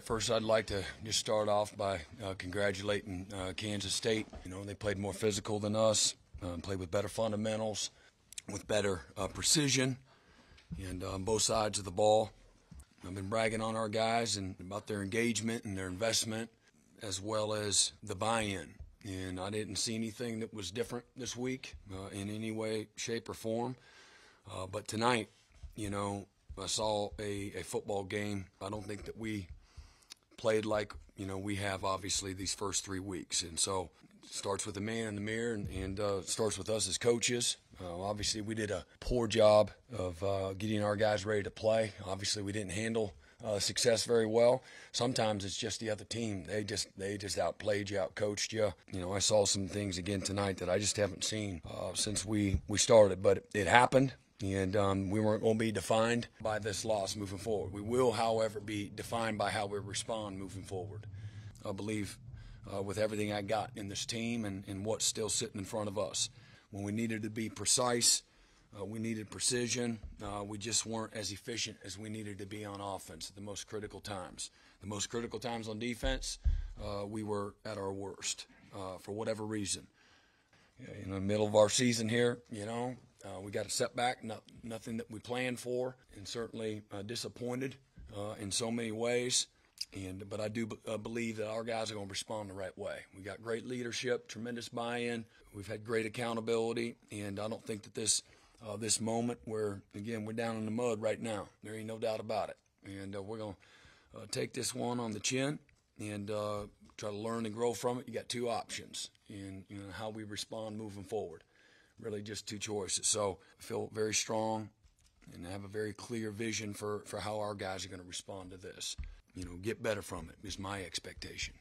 right, first I'd like to just start off by uh, congratulating uh, Kansas State. You know, they played more physical than us, uh, played with better fundamentals, with better uh, precision, and on both sides of the ball. I've been bragging on our guys and about their engagement and their investment, as well as the buy-in. And I didn't see anything that was different this week uh, in any way, shape, or form. Uh, but tonight, you know, I saw a, a football game. I don't think that we played like you know we have obviously these first three weeks, and so starts with the man in the mirror, and, and uh, starts with us as coaches. Uh, obviously, we did a poor job of uh, getting our guys ready to play. Obviously, we didn't handle uh, success very well. Sometimes it's just the other team. They just they just outplayed you, outcoached you. You know, I saw some things again tonight that I just haven't seen uh, since we we started, but it happened. And um, we weren't going to be defined by this loss moving forward. We will, however, be defined by how we respond moving forward. I believe uh, with everything I got in this team and, and what's still sitting in front of us. When we needed to be precise, uh, we needed precision. Uh, we just weren't as efficient as we needed to be on offense at the most critical times. The most critical times on defense, uh, we were at our worst uh, for whatever reason. In the middle of our season here, you know, uh, we got a setback, not, nothing that we planned for, and certainly uh, disappointed uh, in so many ways. And but I do b- uh, believe that our guys are going to respond the right way. We got great leadership, tremendous buy-in. We've had great accountability, and I don't think that this uh, this moment where again we're down in the mud right now. There ain't no doubt about it, and uh, we're going to take this one on the chin and try to learn and grow from it. You got two options in you know, how we respond moving forward really just two choices. So I feel very strong and have a very clear vision for, for how our guys are going to respond to this. You know, get better from it is my expectation.